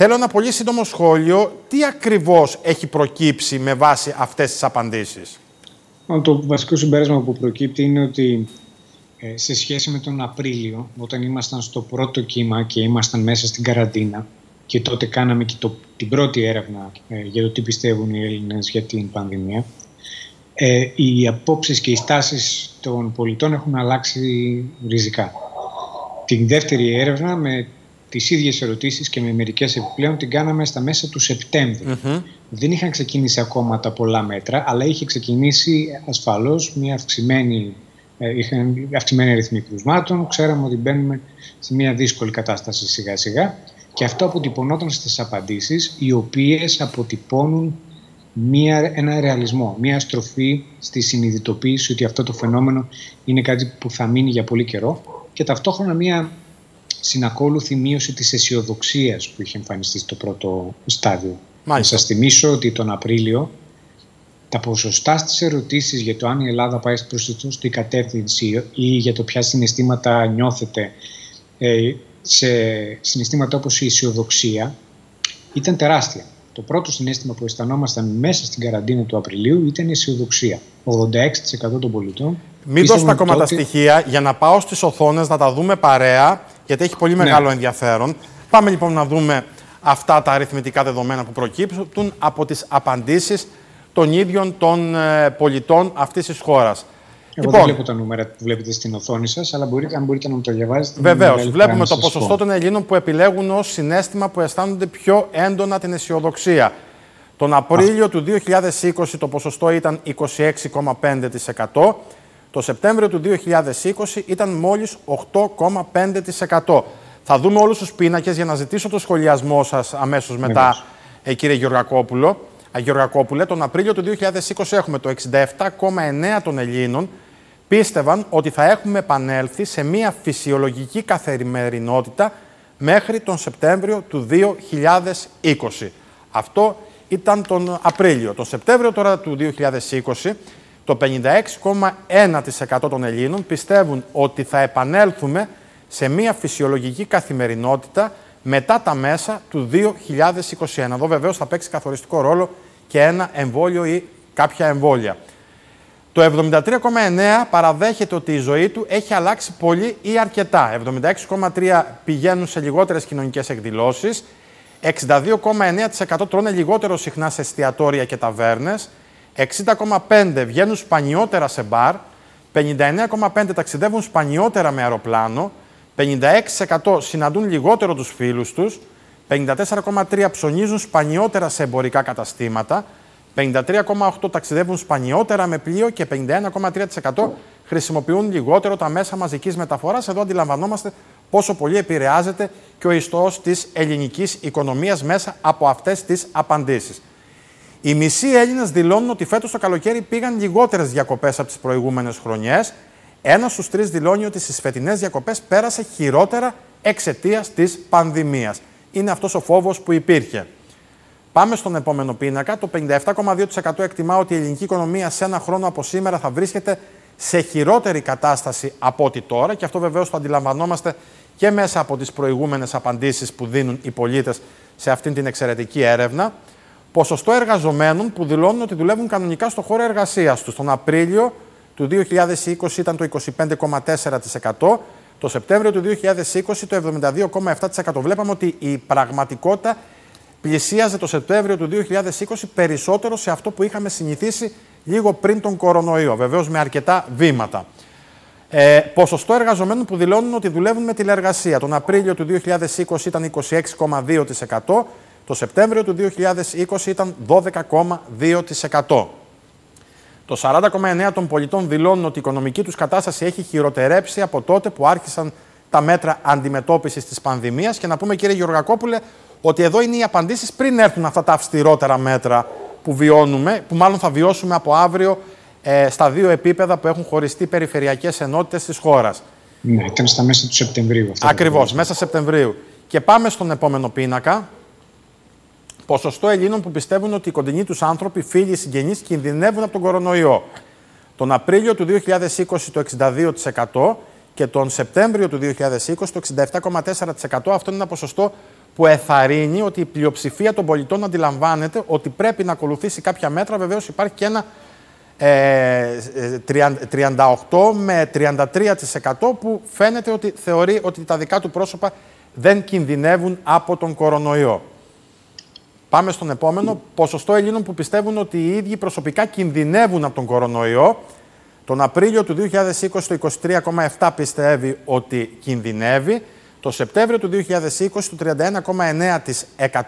Θέλω ένα πολύ σύντομο σχόλιο. Τι ακριβώς έχει προκύψει με βάση αυτές τις απαντήσεις; Το βασικό συμπέρασμα που προκύπτει είναι ότι ε, σε σχέση με τον Απρίλιο, όταν ήμασταν στο πρώτο κύμα και ήμασταν μέσα στην καραντίνα και τότε κάναμε και το, την πρώτη έρευνα ε, για το τι πιστεύουν οι Έλληνες για την πανδημία, ε, οι απόψεις και οι στάσεις των πολιτών έχουν αλλάξει ριζικά. Την δεύτερη έρευνα με τις ίδιες ερωτήσεις και με μερικές επιπλέον την κάναμε στα μέσα του σεπτεμβρη Δεν είχαν ξεκινήσει ακόμα τα πολλά μέτρα, αλλά είχε ξεκινήσει ασφαλώς μια αυξημένη, ε, είχαν αυξημένη αριθμή κρουσμάτων. Ξέραμε ότι μπαίνουμε σε μια δύσκολη κατάσταση σιγά σιγά. Και αυτό αποτυπωνόταν στις απαντήσεις οι οποίες αποτυπώνουν μια, ένα ρεαλισμό, μια στροφή στη συνειδητοποίηση ότι αυτό το φαινόμενο είναι κάτι που θα μείνει για πολύ καιρό. Και ταυτόχρονα μια συνακόλουθη μείωση της αισιοδοξίας που είχε εμφανιστεί στο πρώτο στάδιο. Να σας θυμίσω ότι τον Απρίλιο τα ποσοστά στις ερωτήσεις για το αν η Ελλάδα πάει προς τη σωστή κατεύθυνση ή για το ποια συναισθήματα νιώθετε ε, σε συναισθήματα όπως η αισιοδοξία ήταν τεράστια. Το πρώτο συνέστημα που αισθανόμασταν μέσα στην καραντίνα του Απριλίου ήταν η αισιοδοξία. 86% των πολιτών. Μην δώσουμε ακόμα τα στοιχεία για να πάω στις οθόνες να τα δούμε παρέα, γιατί έχει πολύ ναι. μεγάλο ενδιαφέρον. Πάμε λοιπόν να δούμε αυτά τα αριθμητικά δεδομένα που προκύπτουν από τις απαντήσεις των ίδιων των ε, πολιτών αυτής της χώρας. Εγώ λοιπόν, δεν βλέπω τα νούμερα που βλέπετε στην οθόνη σας, αλλά μπορείτε, αν μπορείτε να μου το διαβάζετε. Βεβαίως. Βλέπουμε το ποσοστό των Ελλήνων που επιλέγουν ως συνέστημα που αισθάνονται πιο έντονα την αισιοδοξία. Τον Απρίλιο του 2020 το ποσοστό ήταν 26,5%. Το Σεπτέμβριο του 2020 ήταν μόλις 8,5%. Θα δούμε όλους τους πίνακες για να ζητήσω το σχολιασμό σας αμέσως μετά, ε, κύριε Γεωργακόπουλο. Γεωργακόπουλε, τον Απρίλιο του 2020 έχουμε το 67,9% των Ελλήνων πίστευαν ότι θα έχουμε επανέλθει σε μια φυσιολογική καθημερινότητα μέχρι τον Σεπτέμβριο του 2020. Αυτό ήταν τον Απρίλιο. Τον Σεπτέμβριο τώρα του 2020, το 56,1% των Ελλήνων πιστεύουν ότι θα επανέλθουμε σε μια φυσιολογική καθημερινότητα μετά τα μέσα του 2021. Εδώ βεβαίως θα παίξει καθοριστικό ρόλο και ένα εμβόλιο ή κάποια εμβόλια. Το 73,9 παραδέχεται ότι η ζωή του έχει αλλάξει πολύ ή αρκετά. 76,3 πηγαίνουν σε λιγότερες κοινωνικές εκδηλώσεις. 62,9% τρώνε λιγότερο συχνά σε εστιατόρια και ταβέρνες. 60,5 βγαίνουν σπανιότερα σε μπαρ. 59,5 ταξιδεύουν σπανιότερα με αεροπλάνο. 56% συναντούν λιγότερο τους φίλους τους. 54,3 ψωνίζουν σπανιότερα σε εμπορικά καταστήματα. 53,8 ταξιδεύουν σπανιότερα με πλοίο και 51,3% χρησιμοποιούν λιγότερο τα μέσα μαζικής μεταφοράς. Εδώ αντιλαμβανόμαστε πόσο πολύ επηρεάζεται και ο ιστός της ελληνικής οικονομίας μέσα από αυτές τις απαντήσεις. Οι μισοί Έλληνες δηλώνουν ότι φέτος το καλοκαίρι πήγαν λιγότερες διακοπές από τις προηγούμενες χρονιές. Ένας στους τρεις δηλώνει ότι στις φετινές διακοπές πέρασε χειρότερα εξαιτίας της πανδημίας. Είναι αυτός ο φόβος που υπήρχε. Πάμε στον επόμενο πίνακα. Το 57,2% εκτιμά ότι η ελληνική οικονομία σε ένα χρόνο από σήμερα θα βρίσκεται σε χειρότερη κατάσταση από ό,τι τώρα. Και αυτό βεβαίως το αντιλαμβανόμαστε και μέσα από τις προηγούμενες απαντήσεις που δίνουν οι πολίτες σε αυτήν την εξαιρετική έρευνα. Ποσοστό εργαζομένων που δηλώνουν ότι δουλεύουν κανονικά στο χώρο εργασίας τους. Τον Απρίλιο του 2020 ήταν το 25,4%. Το Σεπτέμβριο του 2020 το 72,7%. Βλέπαμε ότι η πραγματικότητα πλησίαζε το Σεπτέμβριο του 2020 περισσότερο σε αυτό που είχαμε συνηθίσει λίγο πριν τον κορονοϊό, βεβαίως με αρκετά βήματα. Ε, ποσοστό εργαζομένων που δηλώνουν ότι δουλεύουν με τηλεργασία. Τον Απρίλιο του 2020 ήταν 26,2%, το Σεπτέμβριο του 2020 ήταν 12,2%. Το 40,9% των πολιτών δηλώνουν ότι η οικονομική τους κατάσταση έχει χειροτερέψει από τότε που άρχισαν τα μέτρα αντιμετώπισης της πανδημίας. Και να πούμε κύριε Γεωργακόπουλε ότι εδώ είναι οι απαντήσεις πριν έρθουν αυτά τα αυστηρότερα μέτρα που βιώνουμε, που μάλλον θα βιώσουμε από αύριο ε, στα δύο επίπεδα που έχουν χωριστεί περιφερειακές ενότητες της χώρας. Ναι, ήταν στα μέσα του Σεπτεμβρίου. Ακριβώς, μέσα Σεπτεμβρίου. Και πάμε στον επόμενο πίνακα. Ποσοστό Ελλήνων που πιστεύουν ότι οι κοντινοί τους άνθρωποι, φίλοι, συγγενείς κινδυνεύουν από τον κορονοϊό. Τον Απρίλιο του 2020 το 62% και τον Σεπτέμβριο του 2020 το 67,4%. Αυτό είναι ένα ποσοστό που εθαρρύνει ότι η πλειοψηφία των πολιτών αντιλαμβάνεται ότι πρέπει να ακολουθήσει κάποια μέτρα. Βεβαίως υπάρχει και ένα ε, 38 με 33% που φαίνεται ότι θεωρεί ότι τα δικά του πρόσωπα δεν κινδυνεύουν από τον κορονοϊό. Πάμε στον επόμενο. Ποσοστό Ελλήνων που πιστεύουν ότι οι ίδιοι προσωπικά κινδυνεύουν από τον κορονοϊό. Τον Απρίλιο του 2020 το 23,7 πιστεύει ότι κινδυνεύει. Το Σεπτέμβριο του 2020 το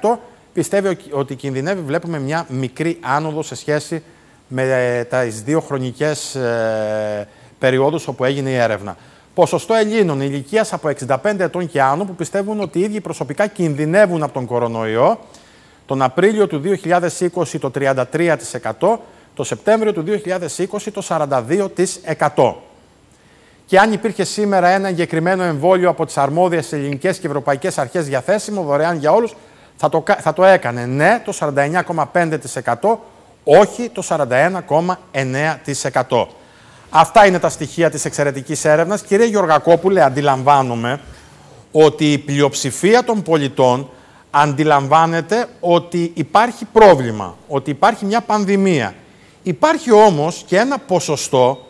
31,9% πιστεύει ότι κινδυνεύει. Βλέπουμε μια μικρή άνοδο σε σχέση με τις δύο χρονικές ε, περιόδους όπου έγινε η έρευνα. Ποσοστό Ελλήνων ηλικίας από 65 ετών και άνω που πιστεύουν ότι οι ίδιοι προσωπικά κινδυνεύουν από τον κορονοϊό. Τον Απρίλιο του 2020 το 33%, το Σεπτέμβριο του 2020 το 42%. Και αν υπήρχε σήμερα ένα εγκεκριμένο εμβόλιο από τις αρμόδιες ελληνικές και ευρωπαϊκές αρχές διαθέσιμο δωρεάν για όλους, θα το, θα το έκανε ναι το 49,5%, όχι το 41,9%. Αυτά είναι τα στοιχεία της εξαιρετικής έρευνας. Κύριε Γεωργακόπουλε, αντιλαμβάνομαι ότι η πλειοψηφία των πολιτών αντιλαμβάνεται ότι υπάρχει πρόβλημα, ότι υπάρχει μια πανδημία. Υπάρχει όμως και ένα ποσοστό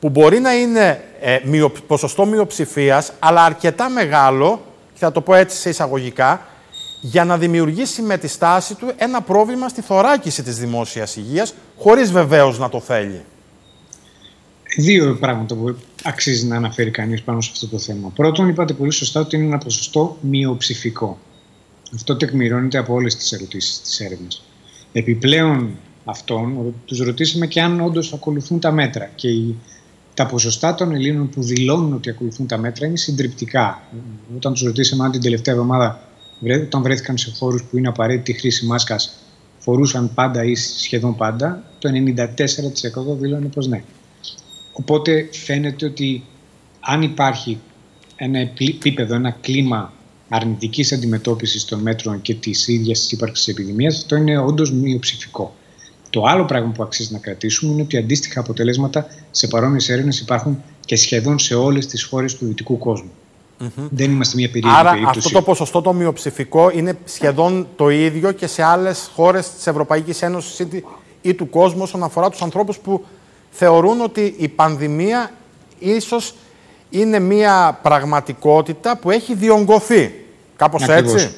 που μπορεί να είναι ε, ποσοστό μειοψηφίας, αλλά αρκετά μεγάλο, και θα το πω έτσι σε εισαγωγικά, για να δημιουργήσει με τη στάση του ένα πρόβλημα στη θωράκιση της δημόσιας υγείας, χωρίς βεβαίως να το θέλει. Δύο πράγματα που αξίζει να αναφέρει κανείς πάνω σε αυτό το θέμα. Πρώτον, είπατε πολύ σωστά ότι είναι ένα ποσοστό μειοψηφικό. Αυτό τεκμηρώνεται από όλες τις ερωτήσεις της έρευνας. Επιπλέον αυτών, τους ρωτήσαμε και αν όντως ακολουθούν τα μέτρα. Και τα ποσοστά των Ελλήνων που δηλώνουν ότι ακολουθούν τα μέτρα είναι συντριπτικά. Όταν τους ρωτήσαμε αν την τελευταία εβδομάδα όταν βρέθηκαν σε χώρους που είναι απαραίτητη χρήση μάσκας φορούσαν πάντα ή σχεδόν πάντα, το 94% δήλωνε πως ναι. Οπότε φαίνεται ότι αν υπάρχει ένα επίπεδο, ένα κλίμα αρνητικής αντιμετώπισης των μέτρων και της ίδιας της ύπαρξης τη επιδημίας, αυτό είναι όντως μειοψηφικό. Το άλλο πράγμα που αξίζει να κρατήσουμε είναι ότι αντίστοιχα αποτελέσματα σε παρόμοιες έρευνες υπάρχουν και σχεδόν σε όλες τις χώρες του δυτικού κόσμου. Mm-hmm. Δεν είμαστε μια περίεργη Άρα περίπτωση. αυτό το ποσοστό το μειοψηφικό είναι σχεδόν το ίδιο και σε άλλες χώρες της Ευρωπαϊκής Ένωσης ή του κόσμου όσον αφορά τους ανθρώπους που θεωρούν ότι η πανδημία ίσως είναι μια πραγματικότητα που έχει διονγκωθεί. Κάπως έτσι;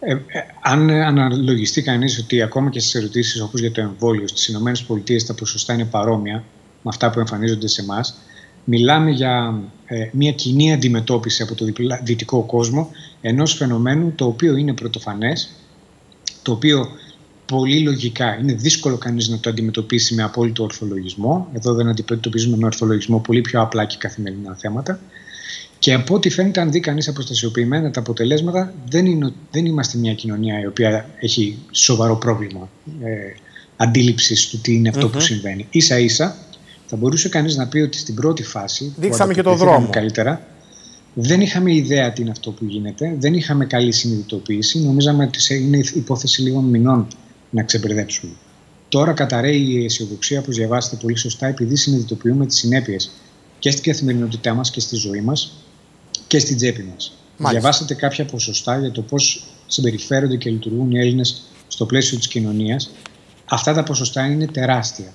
Ε, ε, αν αναλογιστεί κανείς ότι ακόμα και στις ερωτήσεις όπως για το εμβόλιο στις ΗΠΑ τα ποσοστά είναι παρόμοια με αυτά που εμφανίζονται σε εμάς, μιλάμε για ε, μια κοινή αντιμετώπιση από το δυτικό κόσμο ενός φαινομένου το οποίο είναι πρωτοφανές, το οποίο πολύ λογικά είναι δύσκολο κανείς να το αντιμετωπίσει με απόλυτο ορθολογισμό. Εδώ δεν αντιμετωπίζουμε με ορθολογισμό πολύ πιο απλά και καθημερινά θέματα. Και από ό,τι φαίνεται, αν δει κανείς αποστασιοποιημένα τα αποτελέσματα, δεν, είναι, δεν είμαστε μια κοινωνία η οποία έχει σοβαρό πρόβλημα ε, αντίληψης του τι είναι που συμβαίνει. σα ίσα, θα μπορούσε κανείς να πει ότι στην πρώτη φάση. Δείξαμε και το δρόμο. Καλύτερα, δεν είχαμε ιδέα τι είναι αυτό που γίνεται, δεν είχαμε καλή συνειδητοποίηση. Νομίζαμε ότι είναι υπόθεση λίγων μηνών να ξεμπερδέψουμε. Τώρα καταραίει η αισιοδοξία, που διαβάσετε πολύ σωστά, επειδή συνειδητοποιούμε τις συνέπειες και στην καθημερινότητά μας και στη ζωή μας και στην τσέπη μας. Διαβάσατε κάποια ποσοστά για το πώς συμπεριφέρονται και λειτουργούν οι Έλληνες στο πλαίσιο της κοινωνίας. Αυτά τα ποσοστά είναι τεράστια.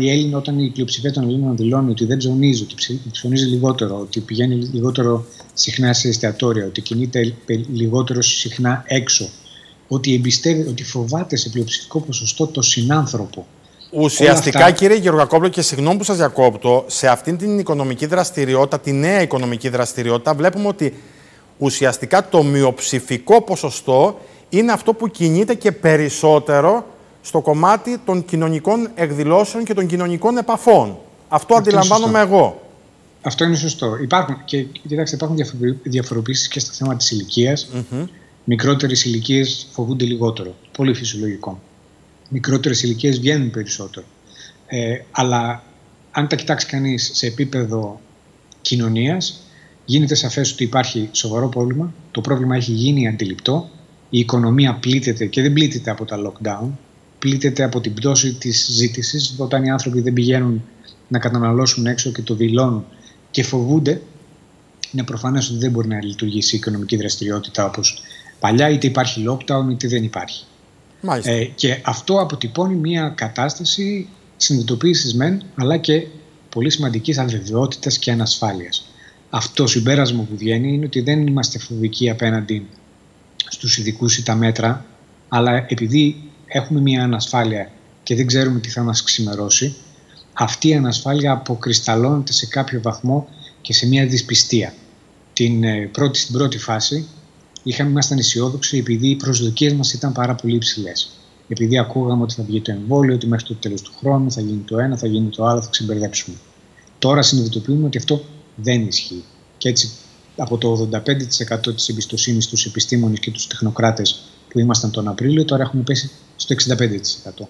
Οι Έλληνε, όταν η πλειοψηφία των Ελλήνων δηλώνει ότι δεν ψωνίζει, ότι ψωνίζει λιγότερο, ότι πηγαίνει λιγότερο συχνά σε εστιατόρια, ότι κινείται λιγότερο συχνά έξω, ότι εμπιστεύει, ότι φοβάται σε πλειοψηφικό ποσοστό το συνάνθρωπο. Ουσιαστικά, αυτά... κύριε Γεωργακόπλο, και συγγνώμη που σας διακόπτω, σε αυτήν την οικονομική δραστηριότητα, τη νέα οικονομική δραστηριότητα, βλέπουμε ότι ουσιαστικά το μειοψηφικό ποσοστό είναι αυτό που κινείται και περισσότερο στο κομμάτι των κοινωνικών εκδηλώσεων και των κοινωνικών επαφών. Αυτό, αυτό αντιλαμβάνομαι εγώ. Αυτό είναι σωστό. Υπάρχουν, και κοιτάξτε, υπάρχουν διαφοροποιήσεις και στα θέματα της ηλικίας. Mm-hmm. Μικρότερες ηλικίες φοβούνται λιγότερο. Πολύ φυσιολογικό. Μικρότερες ηλικίες βγαίνουν περισσότερο. Ε, αλλά αν τα κοιτάξει κανείς σε επίπεδο κοινωνίας, γίνεται σαφές ότι υπάρχει σοβαρό πρόβλημα. Το πρόβλημα έχει γίνει αντιληπτό. Η οικονομία πλήττεται και δεν πλήττεται από τα lockdown πλήττεται από την πτώση της ζήτησης όταν οι άνθρωποι δεν πηγαίνουν να καταναλώσουν έξω και το δηλώνουν και φοβούνται είναι προφανές ότι δεν μπορεί να λειτουργήσει η οικονομική δραστηριότητα όπως παλιά, είτε υπάρχει lockdown είτε δεν υπάρχει. Ε, και αυτό αποτυπώνει μια κατάσταση συνειδητοποίησης μεν, αλλά και πολύ σημαντικής αβεβαιότητας και ανασφάλειας. Αυτό συμπέρασμα που βγαίνει είναι ότι δεν είμαστε φοβικοί απέναντι στους ειδικούς ή τα μέτρα, αλλά επειδή έχουμε μια ανασφάλεια και δεν ξέρουμε τι θα μας ξημερώσει, αυτή η ανασφάλεια αποκρισταλώνεται σε κάποιο βαθμό και σε μια δυσπιστία. Την ε, πρώτη, στην πρώτη φάση είχαμε, ήμασταν αισιόδοξοι επειδή οι προσδοκίες μας ήταν πάρα πολύ υψηλές. Επειδή ακούγαμε ότι θα βγει το εμβόλιο, ότι μέχρι το τέλος του χρόνου θα γίνει το ένα, θα γίνει το άλλο, θα ξεμπερδέψουμε. Τώρα συνειδητοποιούμε ότι αυτό δεν ισχύει. Και έτσι από το 85% της εμπιστοσύνης στους επιστήμονες και τους τεχνοκράτες που ήμασταν τον Απρίλιο, τώρα έχουμε πέσει στο 65%.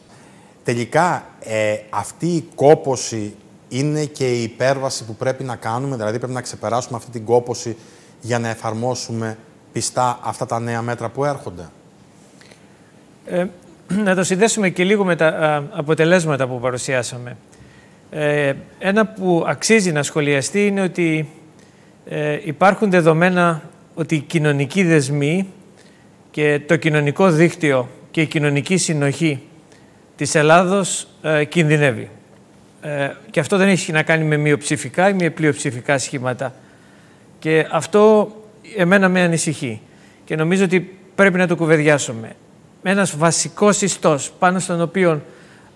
Τελικά, ε, αυτή η κόποση είναι και η υπέρβαση που πρέπει να κάνουμε, δηλαδή πρέπει να ξεπεράσουμε αυτή την κόποση για να εφαρμόσουμε πιστά αυτά τα νέα μέτρα που έρχονται; Ε, να το συνδέσουμε και λίγο με τα αποτελέσματα που παρουσιάσαμε. Ε, ένα που αξίζει να σχολιαστεί είναι ότι ε, υπάρχουν δεδομένα ότι οι κοινωνικοί δεσμοί και το κοινωνικό δίκτυο και η κοινωνική συνοχή της Ελλάδος ε, κινδυνεύει. Ε, και αυτό δεν έχει να κάνει με μειοψηφικά ή με πλειοψηφικά σχήματα. Και αυτό εμένα με ανησυχεί. Και νομίζω ότι πρέπει να το κουβεδιάσουμε. Ένας βασικός ιστός πάνω στον οποίο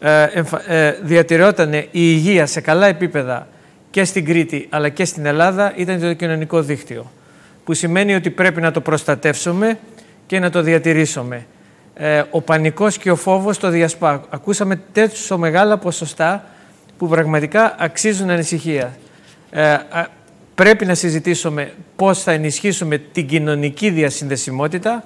ε, ε, διατηρεόταν η υγεία σε καλά επίπεδα και στην Κρήτη αλλά και στην Ελλάδα ήταν το κοινωνικό δίκτυο. Που σημαίνει ότι πρέπει να το προστατεύσουμε και να το διατηρήσουμε. Ε, ο πανικός και ο φόβος το διασπά. Ακούσαμε τέτοια μεγάλα ποσοστά που πραγματικά αξίζουν ανησυχία. Ε, πρέπει να συζητήσουμε πώς θα ενισχύσουμε την κοινωνική διασυνδεσιμότητα,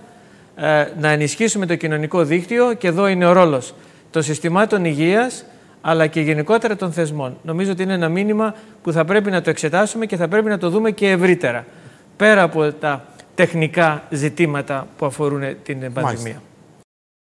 ε, να ενισχύσουμε το κοινωνικό δίκτυο και εδώ είναι ο ρόλος των συστημάτων υγείας αλλά και γενικότερα των θεσμών. Νομίζω ότι είναι ένα μήνυμα που θα πρέπει να το εξετάσουμε και θα πρέπει να το δούμε και ευρύτερα, πέρα από τα τεχνικά ζητήματα που αφορούν την πανδημία.